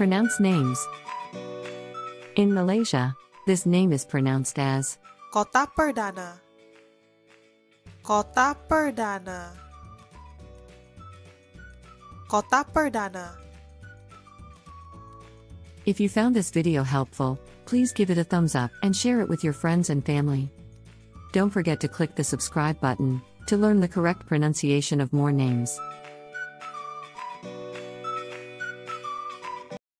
Pronounce names. In Malaysia, this name is pronounced as Kota Perdana. Kota Perdana. Kota Perdana. If you found this video helpful, please give it a thumbs up and share it with your friends and family. Don't forget to click the subscribe button to learn the correct pronunciation of more names.